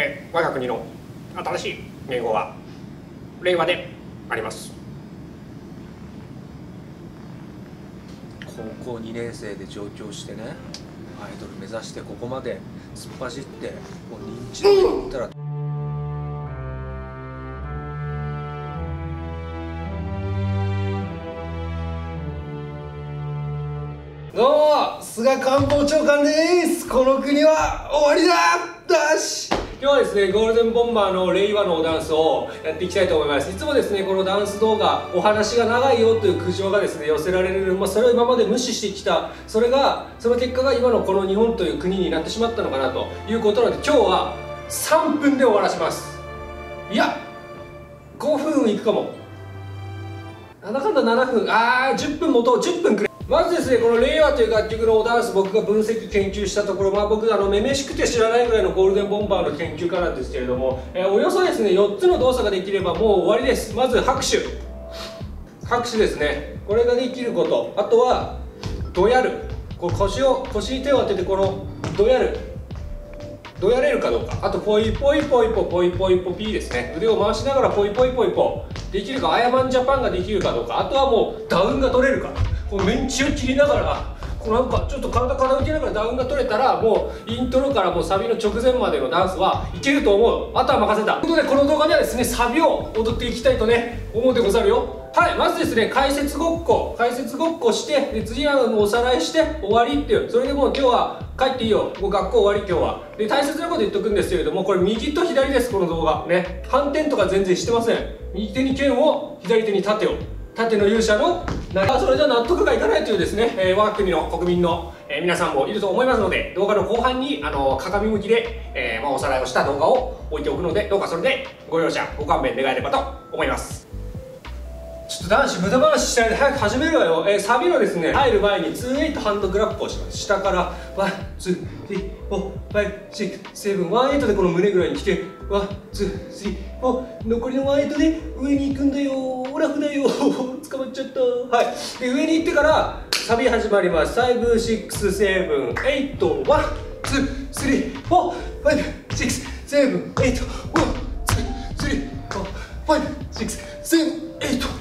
えー、我が国の新しい名号は令和であります。高校2年生で上京してねアイドル目指してここまで突っ走ってもう認知度で言ったら。どうも菅官房長官です。この国は終わりだ。だし。今日はですねゴールデンボンバーの令和のダンスをやっていきたいと思います。いつもですねこのダンス動画お話が長いよという苦情がですね寄せられる、まあ、それを今まで無視してきた。それがその結果が今のこの日本という国になってしまったのかなということなので今日は3分で終わらします。いや5分いくかも。なんだかんだ7分。ああ10分もと10分くれ。まずですねこの「令和」という楽曲のオダンス僕が分析研究したところまあ僕あのめめしくて知らないぐらいのゴールデンボンバーの研究家なんですけれども、えーおよそですね4つの動作ができればもう終わりです。まず拍手。拍手ですね。これができること。あとはどやる。こう腰を腰に手を当ててこのどやる。どやれるかどうか。あとポイポイポイポポイポイポピーですね。腕を回しながらポイポイポイポ。できるかアヤマンジャパンができるかどうか。あとはもうダウンが取れるか。このメンチを切りながらこうなんかちょっと体傾けながらダウンが取れたらもうイントロからもうサビの直前までのダンスはいけると思う。あとは任せた。ということでこの動画ではですねサビを踊っていきたいとね思うでござるよ。はいまずですね解説ごっこ。解説ごっこしてで次はもおさらいして終わりっていう。それでもう今日は帰っていいよ。もう学校終わり今日は。で大切なこと言っとくんですけれどもこれ右と左ですこの動画。ね。反転とか全然してません。右手に剣を左手に盾を。盾の勇者のそれじゃ納得がいかないというですね、えー我が国の国民の、えー皆さんもいると思いますので動画の後半にあの鏡向きで、えーまあ、おさらいをした動画を置いておくのでどうかそれでご容赦ご勘弁願えればと思います。ちょっと男子無駄話しないで早く始めるわよ、え、サビのですね入る前に28ハンドグラップをします。下からワン、ツー、ピー、お、バイ、シック、セブン、ワンエイトでこの胸ぐらいに来て1234残りのワイトで上に行くんだよ。ーラフだよ。ー 捕まっちゃった。ーはい。で上に行ってからサビ始まります。5678123456セブン、エイト、ワン、ツー、スリー、フォー、ファイブ、シックス、セブン、エイト。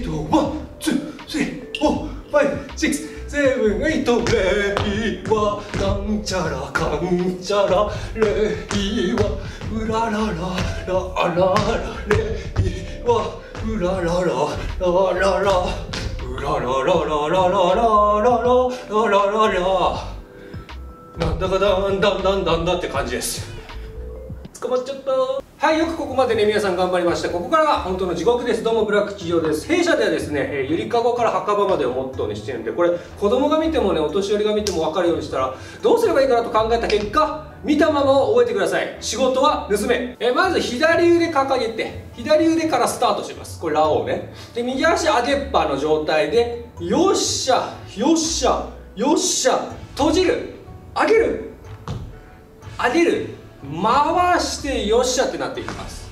5-6-7-8-1-2-3-4-5-6-7-8-1-2-3-4-5-6-7-8-1-2-3-4-5-6-7-8令和なんちゃらかんちゃら令和うらららららら令和うららららららうらららららららららららららなんだかだんだんだんだんだって感じです捕まっちゃったはいよくここまでね皆さん頑張りました。ここからが本当の地獄です。どうもブラック企業です。弊社ではですね、えゆりかごから墓場までをモットーにしてるんでこれ子供が見てもねお年寄りが見ても分かるようにしたらどうすればいいかなと考えた結果見たままを覚えてください。仕事は盗め、えまず左腕掲げて左腕からスタートします。これラオウね。で右足上げっぱの状態でよっしゃよっしゃよっしゃ閉じる。上げる。上げる。回してよっしゃってなっていきます。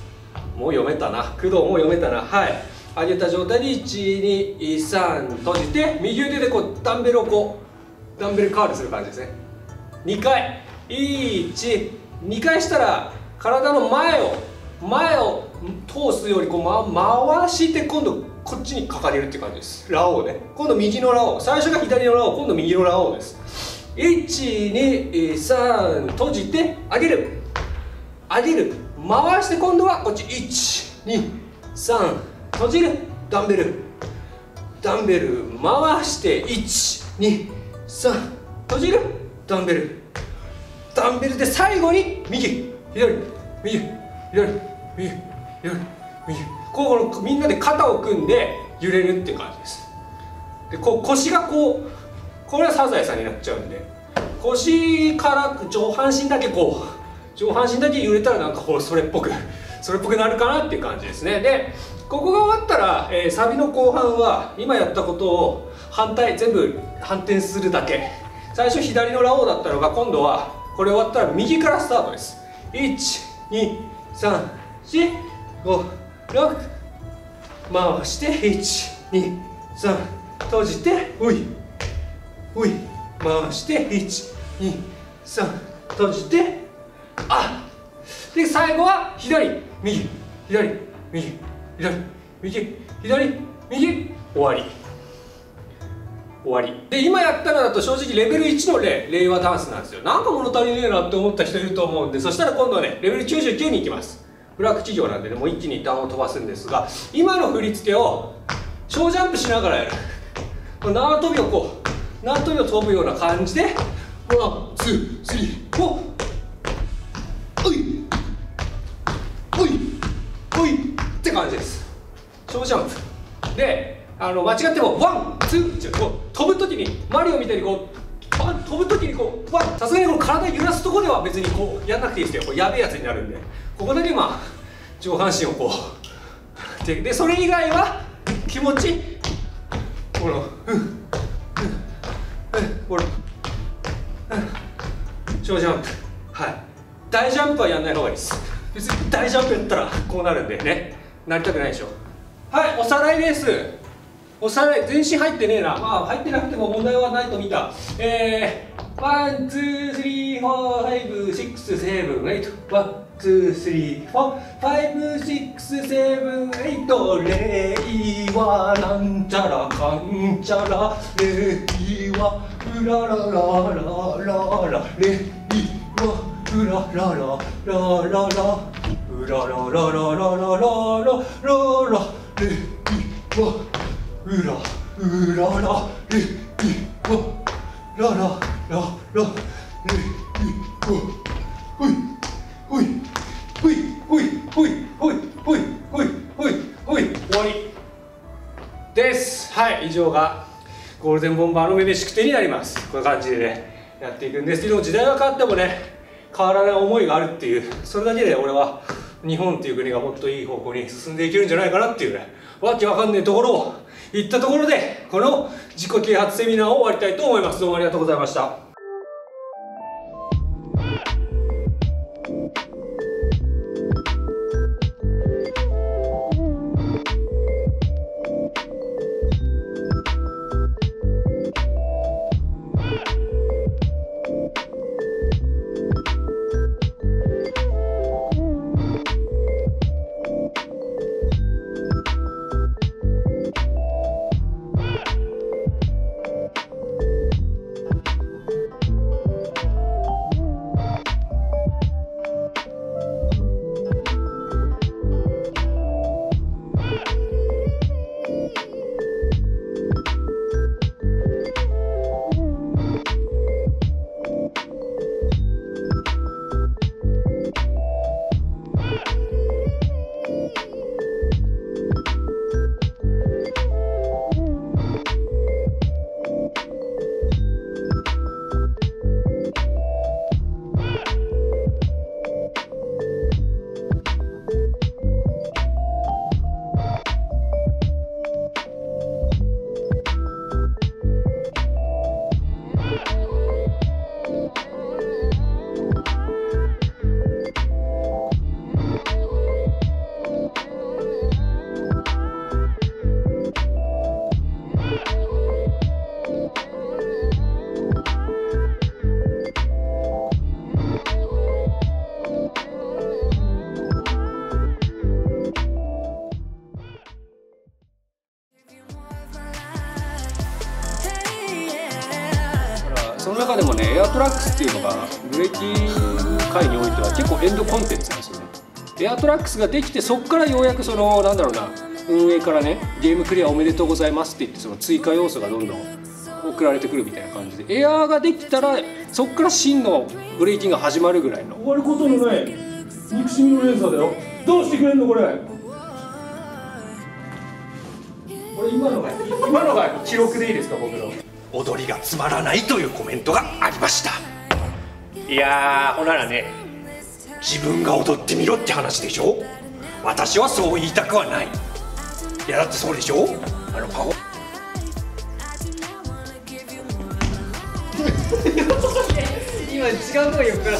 もう読めたな。工藤もう読めたな。はい。上げた状態で123閉じて右腕でこうダンベルをこうダンベルカールする感じですね。2回。12回したら体の前を前を通すよりこう、ま、回して今度こっちに掲げるって感じです。ラオウね。今度右のラオウ。最初が左のラオウ今度右のラオウです。123閉じて上げる上げる。回して今度はこっち。123閉じる。ダンベル。ダンベル。回して。123閉じる。ダンベル。ダンベルで最後に右。左。右。左。右。左。右。こうこのみんなで肩を組んで揺れるっていう感じです。でこう腰がこうこれはサザエさんになっちゃうんで。腰から上半身だけこう。上半身だけ揺れたらなんかこうそれっぽくそれっぽくなるかなっていう感じですね。でここが終わったら、えーサビの後半は今やったことを反対全部反転するだけ。最初左のラオウだったのが今度はこれ終わったら右からスタートです。12345回して123閉じてほい。ほい。回して123閉じてあで最後は左右左右左右左右終わり。終わり。で今やったのだと正直レベル1の例令和ダンスなんですよ。なんか物足りねえなって思った人いると思うんでそしたら今度はねレベル99に行きます。ブラック地上なんでねもう一気に段を飛ばすんですが今の振り付けを小ジャンプしながらやる。縄跳びをこう縄跳びを飛ぶような感じで one two three four。小ジャンプであの間違っても one two ってこう飛ぶ時にマリオみたいにこう飛ぶ時にこう one さすがにこの体揺らすとこでは別にこうやんなくていいですよ。こうやべえやつになるんで。ここだけまあ上半身をこうででそれ以外は気持ちこのうんうんこれうん小ジャンプ。はい。大ジャンプはやんない方がいいです。別に大ジャンプやったらこうなるんでね。なりたくないでしょ。はいおさらいです。おさらい全身入ってねえな。まあ入ってなくても問題はないと見た。えー、 one two three four five six seven eight。one two three four five six seven eight。レイはなんちゃらかんちゃら。レイはうらららららら。レイはうららららららうららららららららら。レイはうらうららレイはららららレイはほいほいほいほいほいほいほいほいほいほい終わりです。はい以上がゴールデンボンバーのめめしくてになります。こういう感じでねやっていくんです。けど時代が変わってもね変わらない思いがあるっていうそれだけで俺は日本っていう国がもっといい方向に進んでいけるんじゃないかなっていうねわけわかんないところを言ったところでこの自己啓発セミナーを終わりたいと思います。どうもありがとうございました。の中でもねエアトラックスっていうのがブレーキ界においては結構エンドコンテンツなんですよね。エアトラックスができてそこからようやくそのなんだろうな運営からねゲームクリアおめでとうございますって言ってその追加要素がどんどん送られてくるみたいな感じで。エアーができたらそこから真のブレーキが始まるぐらいの。終わることのない憎しみの連鎖だよ。どうしてくれんのこれ？これ今のが今のが記録でいいですか僕の。踊りがつまらないというコメントがありました。いやーほならね自分が踊ってみろって話でしょ？私はそう言いたくはない。いやだってそうでしょ？あのパフォ 今違うとこ横から